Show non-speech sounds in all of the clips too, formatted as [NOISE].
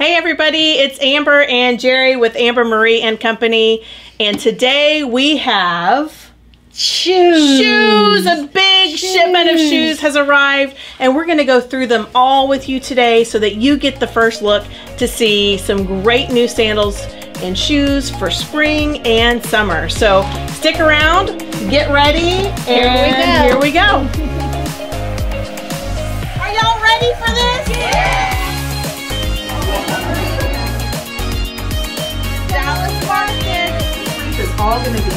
Hey everybody, it's Amber and Jere with Amber Marie and Company, and today we have shoes. Shoes! A big shoes. shipment of shoes has arrived, and we're going to go through them all with you today so that you get the first look to see some great new sandals and shoes for spring and summer. So stick around, get ready, and here we go. Here we go. [LAUGHS] Are y'all ready for this? Yeah! All going to be.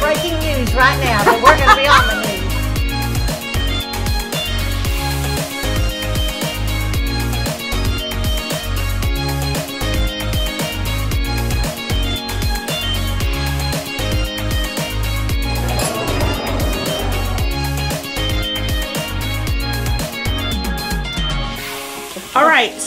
Breaking news right now, but we're going to be on the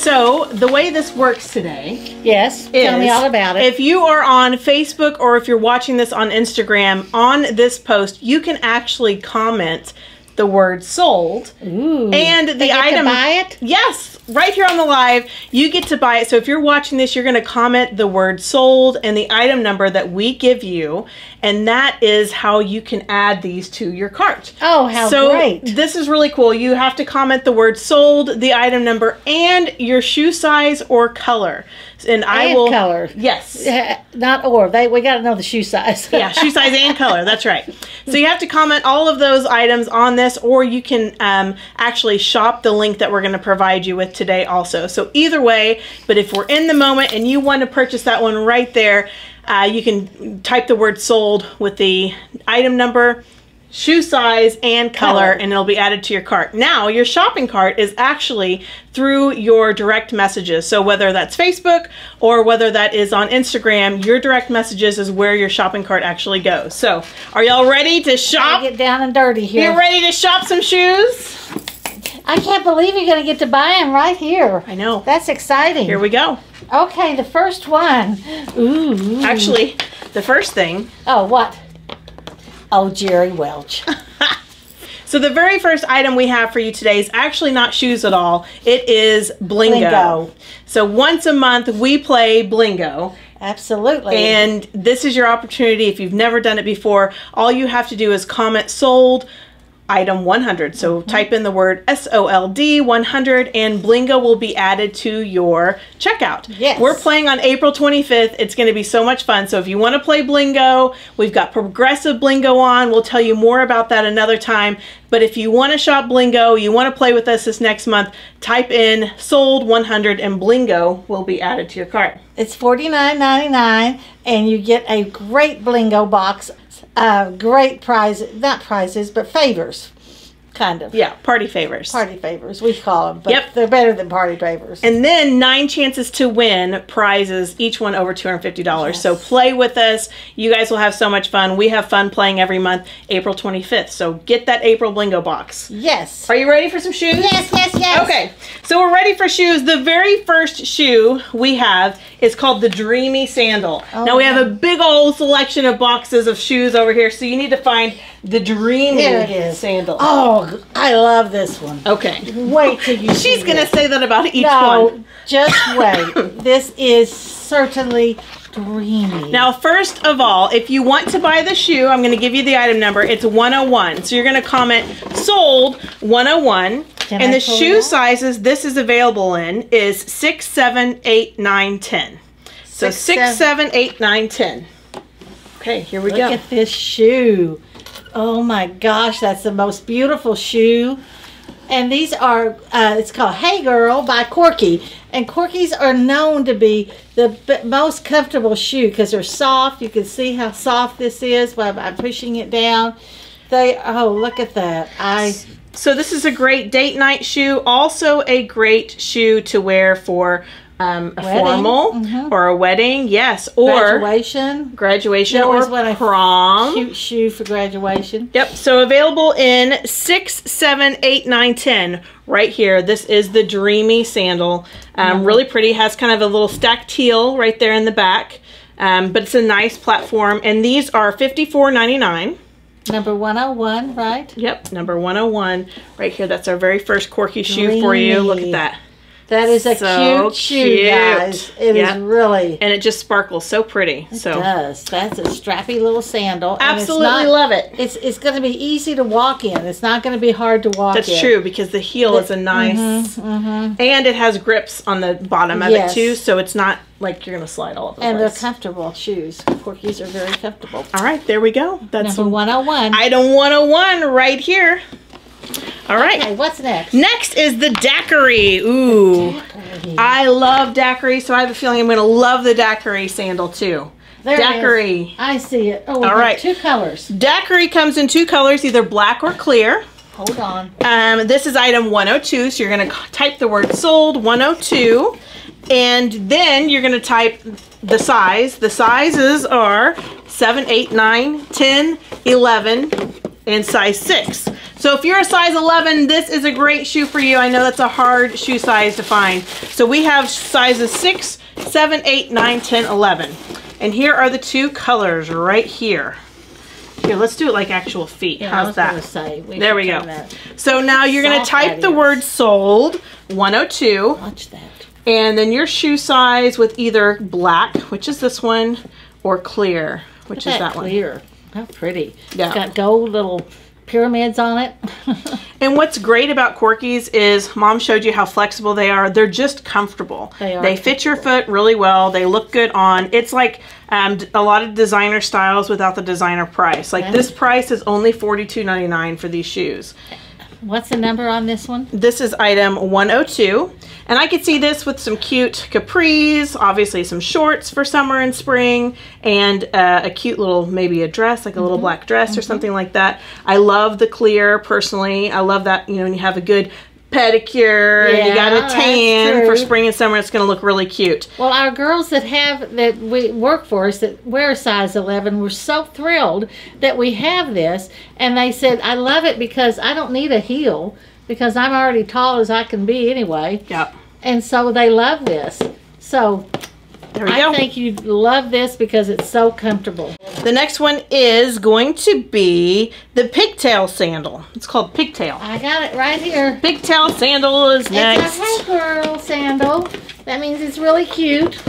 so the way this works today. Yes, tell me all about it. If you are on Facebook or if you're watching this on Instagram, on this post, you can actually comment the word sold Ooh, and the item. buy it. Yes, right here on the live, you get to buy it. So if you're watching this, you're going to comment the word sold and the item number that we give you, and that is how you can add these to your cart. Oh, how so great! This is really cool. You have to comment the word sold, the item number, and your shoe size or color. And, and I will color. Yes, [LAUGHS] not or they. We got to know the shoe size. [LAUGHS] yeah, shoe size and color. That's right. So you have to comment all of those items on this, or you can um, actually shop the link that we're going to provide you with today also. So either way, but if we're in the moment and you want to purchase that one right there, uh, you can type the word sold with the item number, shoe size, and color, color, and it'll be added to your cart. Now, your shopping cart is actually through your direct messages. So whether that's Facebook or whether that is on Instagram, your direct messages is where your shopping cart actually goes. So are y'all ready to shop? Get down and dirty here. You ready to shop some shoes? I can't believe you're going to get to buy them right here. I know. That's exciting. Here we go. Okay, the first one. Ooh. Actually, the first thing. Oh, what? Oh, Jere Welch. [LAUGHS] so the very first item we have for you today is actually not shoes at all. It is Blingo. Blingo. So once a month we play Blingo. Absolutely. And this is your opportunity. If you've never done it before, all you have to do is comment sold item 100. So mm-hmm. type in the word SOLD 100 and Blingo will be added to your checkout. Yes. We're playing on April 25th. It's going to be so much fun. So if you want to play Blingo, we've got progressive Blingo on. We'll tell you more about that another time. But if you want to shop Blingo, you want to play with us this next month, type in sold 100 and Blingo will be added to your cart. It's $49.99 and you get a great Blingo box uh, great prizes, not prizes, but favors kind of. Yeah, party favors. Party favors, we call them. But yep. they're better than party favors. And then nine chances to win prizes, each one over $250. Yes. So play with us. You guys will have so much fun. We have fun playing every month, April 25th. So get that April Blingo box. Yes. Are you ready for some shoes? Yes, yes, yes. Okay, so we're ready for shoes. The very first shoe we have is called the Dreamy Sandal. Oh, now we have a big old selection of boxes of shoes over here, so you need to find the Dreamy Here it is. Sandal. Oh, I love this one. Okay. Wait till you [LAUGHS] She's going to say that about each no, one. just [LAUGHS] wait. this is certainly dreamy. Now, first of all, if you want to buy the shoe, I'm going to give you the item number. It's 101. So you're going to comment sold 101. Can and I the shoe sizes this is available in is 6, 7, 8, 9, 10. So six, 6, seven, 7 8, 9, 10. Okay, here we Look go. Look at this shoe. Oh my gosh, that's the most beautiful shoe. And these are, uh, it's called Hey Girl by Corky. And Corky's are known to be the most comfortable shoe because they're soft. You can see how soft this is by, by pushing it down. They, oh, look at that. I. So this is a great date night shoe. Also a great shoe to wear for um, a wedding. formal mm-hmm. or a wedding, yes, or graduation, graduation or what prom. cute shoe for graduation. Yep. So available in six, seven, eight, nine, ten. Right here. This is the Dreamy sandal. Um, mm-hmm. Really pretty. Has kind of a little stacked teal right there in the back. Um, but it's a nice platform, and these are fifty four ninety nine. Number 101, right? Yep, number 101 right here. That's our very first Corky shoe for you. Look at that. That is a So cute shoe, cute. guys. It is Yeah. really. And it just sparkles so pretty. It So does. That's a strappy little sandal. and it's absolutely not- love it. It's it's going to be easy to walk in. It's not going to be hard to walk That's in. true because the heel is a nice Mm-hmm. and it has grips on the bottom of Yes. it too, so it's not like you're gonna slide all over the And they're comfortable shoes. Corkies are very comfortable. all right, there we go. That's Number 101. item 101 right here. All right. Okay, what's next? Next is the daiquiri. Ooh. I love daiquiri, so I have a feeling I'm going to love the daiquiri sandal too. There it is. daiquiri. I see it. Oh, All right. two colors. Daiquiri comes in two colors, either black or clear. Hold on. Um, this is item 102, so you're going to type the word sold 102, and then you're going to type the size. The sizes are 7, 8, 9, 10, 11, and size 6. So if you're a size 11, this is a great shoe for you. I know that's a hard shoe size to find. So we have sizes 6, 7, 8, 9, 10, 11. And here are the two colors right here. Here, let's do it like actual feet. Yeah, How's that? say, we There we go. that. So now you're going to type that the word sold 102 Watch that. and then your shoe size with either black, which is this one, or clear, which Look is at that one. clear. How pretty. Yeah. It's got gold little pyramids on it. [LAUGHS] And what's great about Corkies is mom showed you how flexible they are. They're just comfortable. They are They fit your foot really well. They look good on. It's like um, a lot of designer styles without the designer price. Like this price is only $42.99 for these shoes. What's the number on this one? This is item 102. And I could see this with some cute capris, obviously some shorts for summer and spring, and uh, a cute little, maybe a dress, like a Mm-hmm. little black dress or something like that. I love the clear personally. I love that, you know, when you have a good pedicure and you got a tan for spring and summer, it's going to look really cute. Well, our girls that have that we work for us that wear a size 11 were so thrilled that we have this, and they said, "I love it because I don't need a heel because I'm already tall as I can be anyway." Yep. And so they love this. So There we I go. think you'd love this because it's so comfortable. the next one is going to be the pigtail sandal. It's called pigtail. I got it right here. Pigtail sandal is next. It's a hey girl sandal. That means it's really cute. [LAUGHS]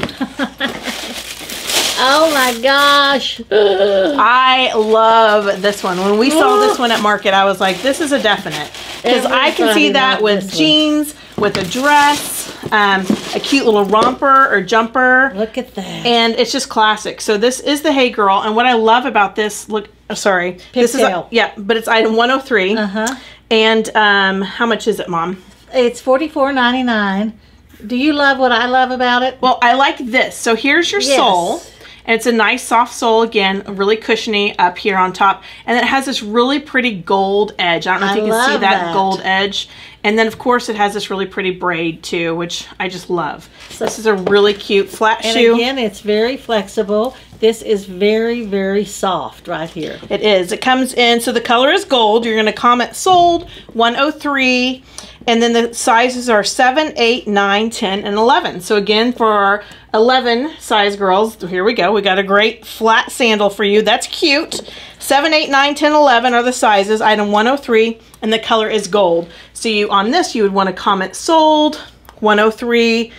oh my gosh. I love this one. When we saw this [GASPS] one at market, I was like, this is a definite. Because I can see that with jeans, one. With a dress, um, a cute little romper or jumper. Look at that. And it's just classic. So this is the Hey Girl. And what I love about this, look, oh, sorry. This is, Pigtail. yeah, but it's item 103. Uh-huh. And um, how much is it, Mom? It's forty four ninety nine. Do you love what I love about it? Well, I like this. So here's your Yes. sole. And it's a nice soft sole again, really cushiony up here on top. And it has this really pretty gold edge. I don't know if I you can see that, that. gold edge. And then of course it has this really pretty braid too, which I just love. So, this is a really cute flat And shoe. again, it's very flexible. This is very, very soft right here. It is. It comes in, so the color is gold. You're going to comment sold 103. And then the sizes are 7, 8, 9, 10, and 11. So again, for our 11 size girls, here we go. We got a great flat sandal for you. That's cute. 7, 8, 9, 10, 11 are the sizes. Item 103. And the color is gold. So you on this, you would want to comment sold 103,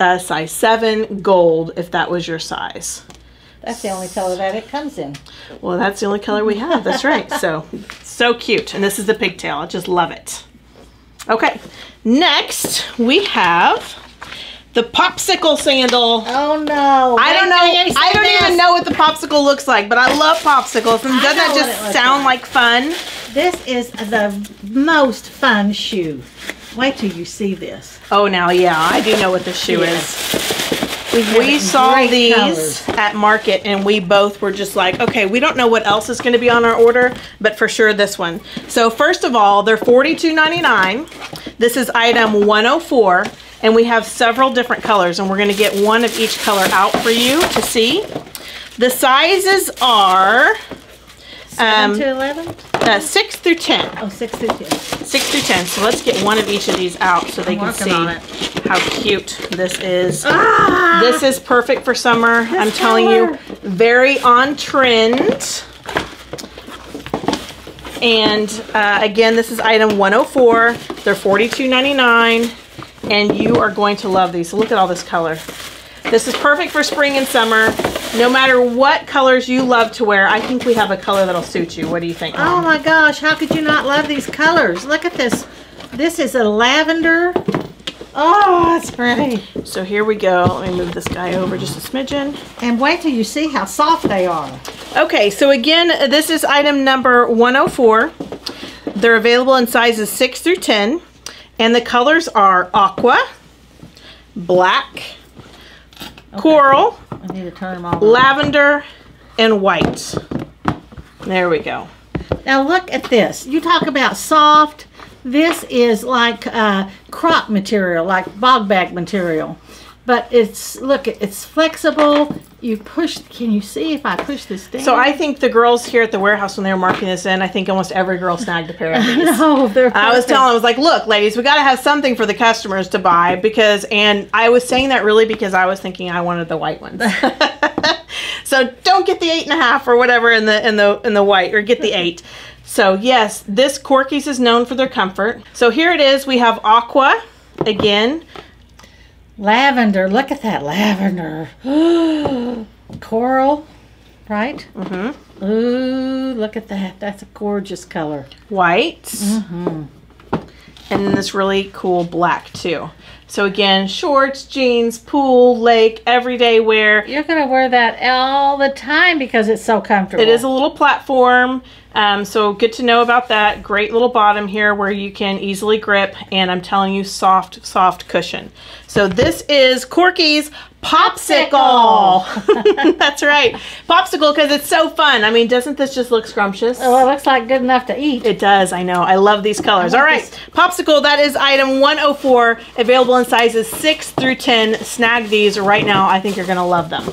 uh, size 7, gold, if that was your size. That's the only color that it comes in. Well, that's the only color we have. That's right. So, so cute. And this is the pigtail. I just love it. Okay. Next, we have the popsicle sandal. Oh no! I don't know. I don't even know what the popsicle looks like, but I love popsicles. And doesn't that just sound like. like fun? This is the most fun shoe. Wait till you see this. Oh, now, yeah, I do know what this shoe Yes. is. We, We saw these colors. at market and we both were just like, okay, we don't know what else is going to be on our order, but for sure this one. So first of all, they're $42.99. This is item 104 and we have several different colors and we're going to get one of each color out for you to see. The sizes are Seven um, to eleven. uh, 6 through 10. Oh, six through ten. 6 through 10. So let's get one of each of these out so they I'm can see how cute this is. Ah! This is perfect for summer. I'm telling you, very on trend. And uh, again, this is item 104. They're $42.99 and you are going to love these. So look at all this color. This is perfect for spring and summer. No matter what colors you love to wear, I think we have a color that'll suit you. What do you think? Oh my gosh, how could you not love these colors? Look at this. This is a lavender. Oh, it's pretty. So here we go. Let me move this guy over just a smidgen. And wait till you see how soft they are. Okay, so again, this is item number 104. They're available in sizes 6 through 10. And the colors are aqua, black, coral, I need to turn them all. lavender, and white. There we go. Now look at this. You talk about soft. This is like uh, crop material, like Bogg Bag material. But it's, look, it's flexible. You push, can you see if I push this down? So I think the girls here at the warehouse, when they were marking this in, I think almost every girl snagged a pair of [LAUGHS] these. no, they're I was telling, I was like, look, ladies, we got to have something for the customers to buy because, and I was saying that really because I was thinking I wanted the white ones. [LAUGHS] so don't get the eight and a half or whatever in the in the in the white, or get the eight. So yes, this Corky's is known for their comfort. So here it is. We have aqua again. Lavender, look at that lavender. [GASPS] Coral, right? Mm hmm Ooh, look at that. That's a gorgeous color. White. Mm-hmm. And then this really cool black too. So again, shorts, jeans, pool, lake, everyday wear. You're going to wear that all the time because it's so comfortable. It is a little platform, um, so good to know about that. Great little bottom here where you can easily grip, and I'm telling you, soft, soft cushion. So this is Corky's Popsicle. [LAUGHS] That's right, Popsicle, because it's so fun. I mean, doesn't this just look scrumptious? Well, it looks like good enough to eat. It does, I know. I love these colors. All right. Popsicle, that is item 104, available in sizes 6 through 10. Snag these right now. I think you're going to love them.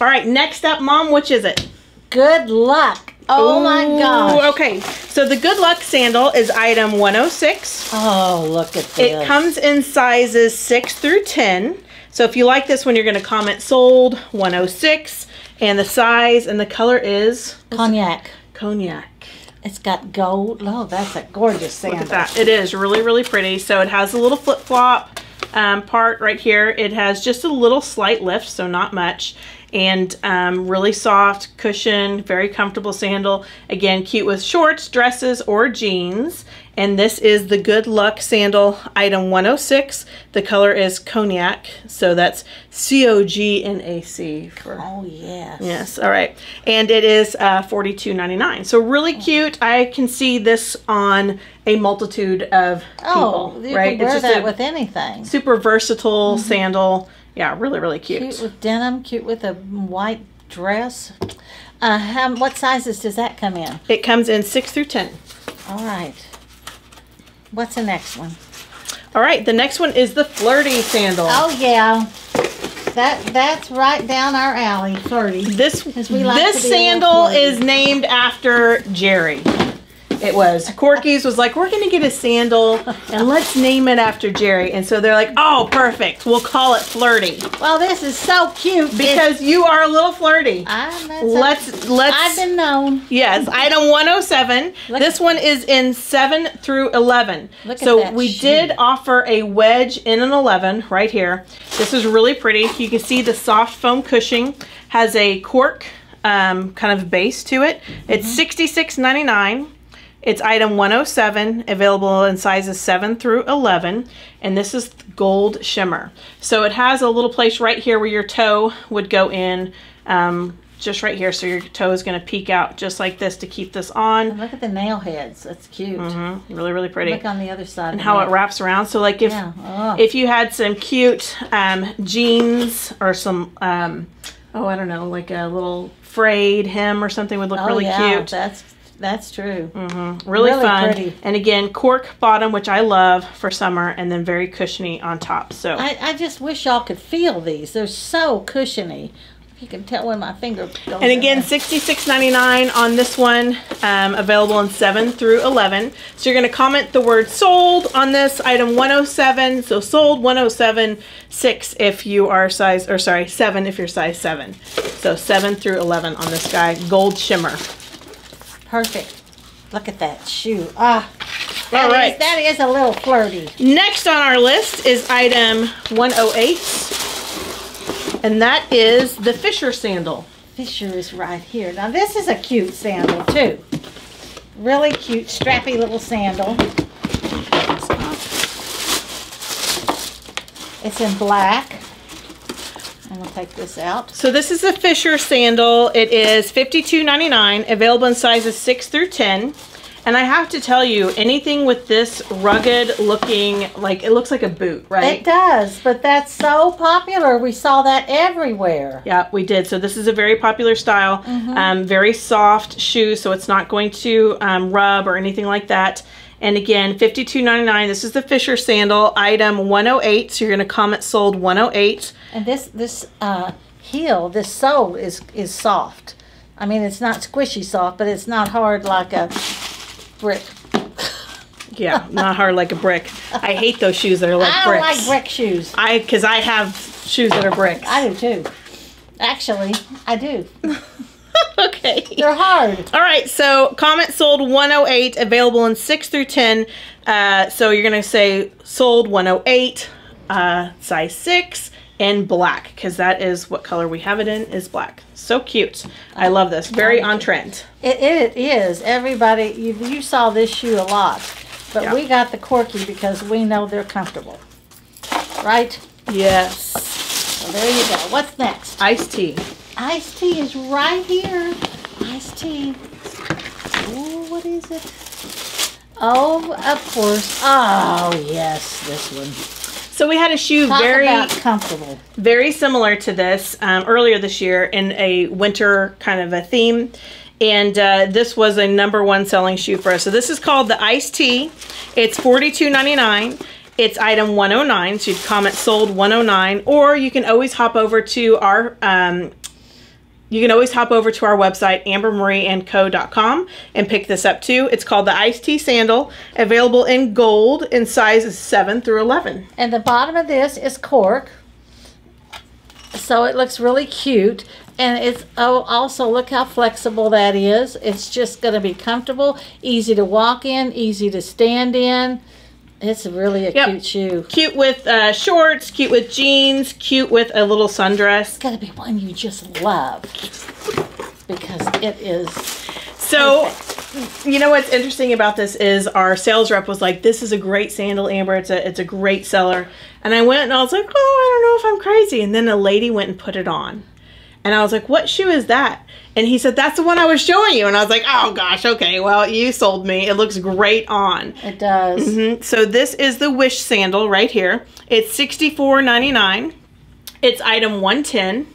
All right, next up, Mom, which is it? Good luck. Oh my Ooh, gosh. Okay, so the Good Luck sandal is item 106. Oh, look at this. It comes in sizes 6 through 10. So if you like this one, you're going to comment sold 106. And the size and the color is cognac. cognac. It's got gold. Oh, that's a gorgeous sandal. Look at that. It is really, really pretty. So it has a little flip flop um, part right here. It has just a little slight lift, so not much. And um, really soft cushion, very comfortable sandal. Again, cute with shorts, dresses, or jeans. And this is the Good Luck Sandal item 106. The color is cognac. So that's C-O-G-N-A-C for Oh, yes. Yes, all right. And it is uh, $42.99. So really cute. I can see this on a multitude of Oh, people, you right? can wear just that with anything. super versatile sandal. Yeah, really, really cute. Cute with denim, cute with a white dress. Uh, how, what sizes does that come in? It comes in 6 through 10. All right. What's the next one? All right, the next one is the flirty sandal. Oh yeah, that that's right down our alley, flirty. This we like this to be a little sandal is named after Jere. It was. Corky's was like, we're going to get a sandal and let's name it after Jere. And so they're like, oh, perfect. We'll call it Flirty. Well, this is so cute Because you are a little flirty. I, that's Let's let's I've been known. Yes, item 107. Look this one is in 7 through 11. Look at so that we shoe. did offer a wedge in an 11 right here. This is really pretty. You can see the soft foam cushioning has a cork um, kind of base to it. It's $66.99. It's item 107, available in sizes 7 through 11, and this is gold shimmer. So it has a little place right here where your toe would go in, um, just right here. So your toe is going to peek out just like this to keep this on. Look at the nail heads. That's cute. hmm Really, really pretty. Look on the other side. And how that. it wraps around. So like if Yeah. Oh. if you had some cute um, jeans or some um, oh I don't know like a little frayed hem or something would look oh, really yeah, cute. That's that's true. hmm Really, Really fun. pretty. And again, cork bottom, which I love for summer, and then very cushiony on top. So I, I just wish y'all could feel these. They're so cushiony. You can tell when my finger goes And in again, there. sixty-six ninety-nine on this one, um, available in 7 through 11. So you're going to comment the word sold on this item 107. So sold 107, 6 if you are size, or sorry, 7 if you're size 7. So 7 through 11 on this guy, gold shimmer. Perfect. Look at that shoe. Ah, that All is- right. that is a little flirty. Next on our list is item 108, and that is the Fisher sandal. Fisher is right here. Now this is a cute sandal too. Really cute, strappy little sandal. It's in black. I'm gonna take this out. So this is the Fisher sandal. It is $52.99, available in sizes 6 through 10. And I have to tell you, anything with this rugged looking, like it looks like a boot, right? It does, but that's so popular. We saw that everywhere. Yeah, we did. So this is a very popular style, um, very soft shoe, so it's not going to um, rub or anything like that. And again, $52.99. This is the Fisher sandal, item 108. So you're going to comment sold 108. And this this uh, heel, this sole is is soft. I mean, it's not squishy soft, but it's not hard like a brick. Yeah, not hard like a brick. I hate those shoes that are like I don't bricks. like brick shoes. I because I have shoes that are bricks. I do too. Actually, I do. [LAUGHS] okay. They're hard. All right, so comment sold 108, available in 6 through 10. Uh, so you're going to say sold 108, uh, size 6, in black, because that is what color we have it in, is black. So cute. I love this. Very on trend. It, it is. Everybody, you, you saw this shoe a lot, but Yeah. we got the corky because we know they're comfortable. Right? Yes. So there you go. What's next? Iced tea. Iced tea is right here. Iced tea. Ooh, what is it? Oh, of course. Oh, yes, this one. So we had a shoe Talk very comfortable. very similar to this um, earlier this year in a winter kind of a theme. And uh, this was a number one selling shoe for us. So this is called the Iced Tea. It's $42.99. It's item 109. So you'd comment sold 109. Or you can always hop over to our um, you can always hop over to our website, ambermarieandco.com, and pick this up too. It's called the Iced Tea Sandal, available in gold in sizes 7 through 11. And the bottom of this is cork. So it looks really cute. And it's oh, also look how flexible that is. It's just going to be comfortable, easy to walk in, easy to stand in. It's really a Yep. cute shoe. Cute with uh, shorts, cute with jeans, cute with a little sundress. It's got to be one you just love because it is. So, you know what's interesting about this is our sales rep was like, "This is a great sandal, Amber. It's a it's a great seller." And I went and I was like, "Oh, I don't know if I'm crazy." And then a lady went and put it on, and I was like, "What shoe is that?" And he said, "That's the one I was showing you." And I was like, "Oh gosh, okay. Well, you sold me. It looks great on." It does. Mhm. So this is the Wish sandal right here. It's $64.99. It's item 110.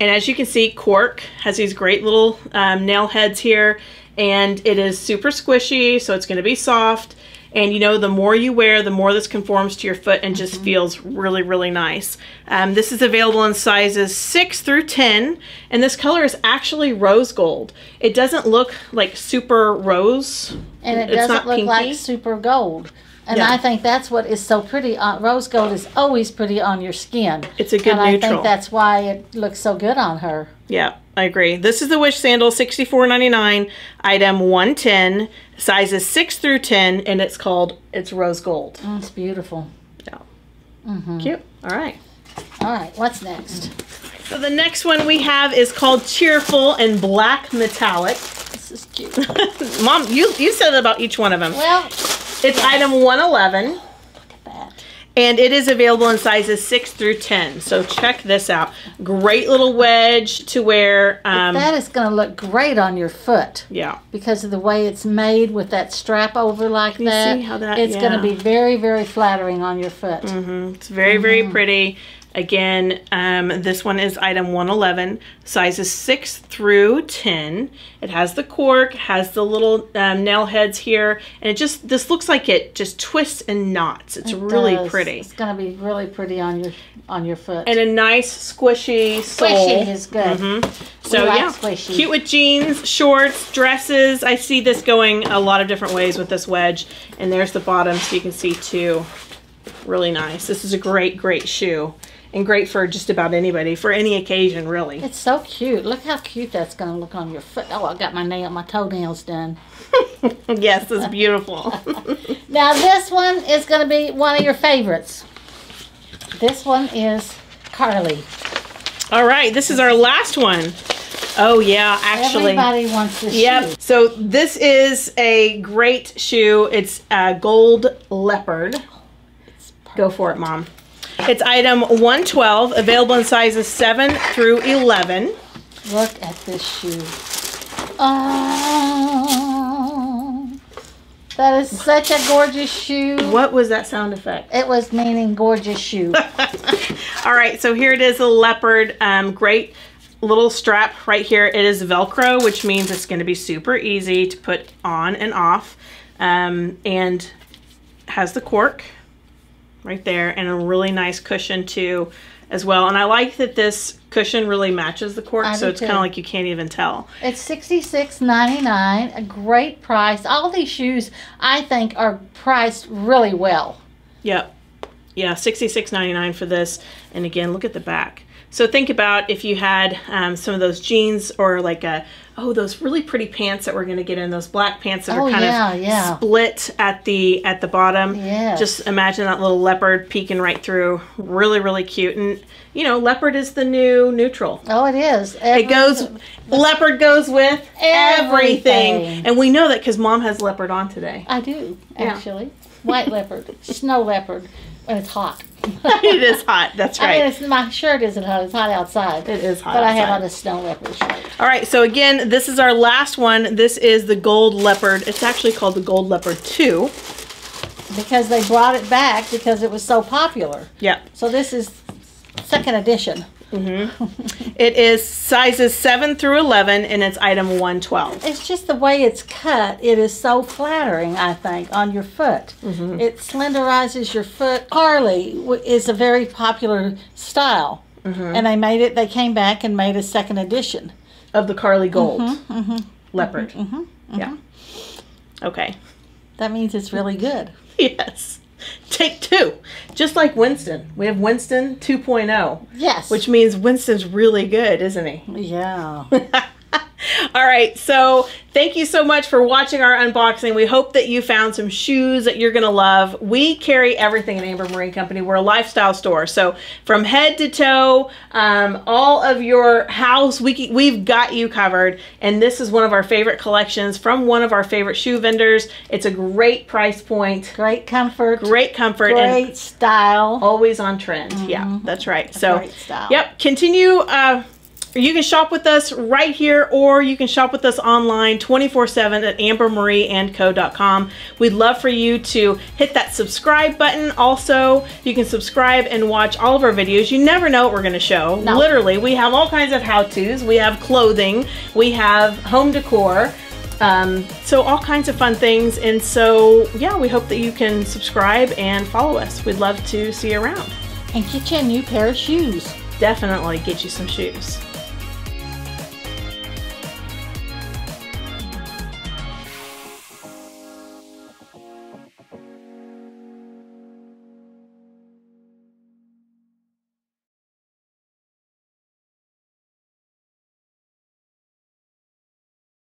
And as you can see, cork has these great little um, nail heads here. And it is super squishy, so it's going to be soft. And you know, the more you wear, the more this conforms to your foot and just feels really, really nice. Um, this is available in sizes 6 through 10. And this color is actually rose gold. It doesn't look like super rose. And it It's doesn't look pinky. like super gold. And Yeah. I think that's what is so pretty. On, rose gold is always pretty on your skin. It's a good and I think that's why it looks so good on her. Yeah, I agree. This is the Wish sandal, sixty-four ninety-nine, item one ten, sizes 6 through 10, and it's called It's Rose Gold. Oh, it's beautiful. Yeah. Mm -hmm. Cute. All right. All right, what's next? So the next one we have is called Cheerful and Black Metallic. This is cute. [LAUGHS] Mom, you, you said about each one of them. Well, it's item 111. And it is available in sizes 6 through 10. So check this out. Great little wedge to wear. Um, that is going to look great on your foot yeah. because of the way it's made with that strap over like You that. see how that- it's going to be very, very flattering on your foot. Mm -hmm. It's very, very pretty. Again, um, this one is item 111, sizes 6 through 10. It has the cork, has the little um, nail heads here, and it just, this looks like it just twists and knots. It's It really does. pretty. It's going to be really pretty on your on your foot. And a nice squishy sole. Squishy is good. So like yeah, squishy. cute with jeans, shorts, dresses. I see this going a lot of different ways with this wedge. And there's the bottom, so you can see too. Really nice. This is a great, great shoe. And great for just about anybody for any occasion, really. It's so cute. Look how cute that's going to look on your foot. Oh, I got my nail, my toenails done. [LAUGHS] yes, it's beautiful. [LAUGHS] Now this one is going to be one of your favorites. This one is Carly. All right, this is our last one. Oh yeah, actually. Everybody wants this Yep. shoe. So this is a great shoe. It's a gold leopard. Go for it, mom. It's item 112, available in sizes 7 through 11. Look at this shoe. Oh, that is such a gorgeous shoe. What was that sound effect? It was meaning gorgeous shoe. [LAUGHS] All right, so here it is, a leopard. Um, great little strap right here. It is Velcro, which means it's going to be super easy to put on and off. Um, and has the cork right there and a really nice cushion too as well. And I like that this cushion really matches the cork, I so it's kind of like you can't even tell. It's sixty six ninety nine. A great price. All these shoes, I think, are priced really well. Yep. Yeah, sixty-six ninety-nine for this. And again, look at the back. So think about if you had um, some of those jeans or like a oh those really pretty pants that we're gonna get in those black pants that Oh, are kind yeah, of yeah. split at the at the bottom. Yes. Just imagine that little leopard peeking right through. Really really cute. And you know leopard is the new neutral. Oh, it is. It goes leopard goes with everything. Everything. And we know that because mom has leopard on today. I do Yeah. actually. White leopard, snow leopard, when it's hot. [LAUGHS] it is hot. That's right. I mean, my shirt isn't hot. It's hot outside. It is hot But I have on a snow leopard shirt. All right, so again, this is our last one. This is the Gold Leopard. It's actually called the Gold Leopard 2. because they brought it back because it was so popular. Yep. So this is second edition. Mm-hmm. It is sizes 7 through 11, and it's item 112. It's just the way it's cut. It is so flattering, I think, on your foot. Mm-hmm. It slenderizes your foot. Harley is a very popular style. Mm-hmm. And they made it, they came back and made a second edition. Of the Carly Gold Leopard. Yeah. Okay. That means it's really good. [LAUGHS] Yes. Take two. Just like Winston. We have Winston 2.0, Yes. which means Winston's really good, isn't he? yeah. [LAUGHS] All right, so thank you so much for watching our unboxing. We hope that you found some shoes that you're going to love. We carry everything at Amber Marie and Company. We're a lifestyle store. So from head to toe, um, all of your house, we, we've got you covered. And this is one of our favorite collections from one of our favorite shoe vendors. It's a great price point, Great comfort. great comfort, and Great style. always on trend. Yeah, that's right. So, great style. yep, continue. Uh, you can shop with us right here, or you can shop with us online 24 7 at ambermarieandco.com. We'd love for you to hit that subscribe button. Also, you can subscribe and watch all of our videos. You never know what we're going to show. No. Literally, we have all kinds of how to's, we have clothing, we have home decor. Um, so all kinds of fun things. And so, yeah, we hope that you can subscribe and follow us. We'd love to see you around. And get you a new pair of shoes. Definitely get you some shoes.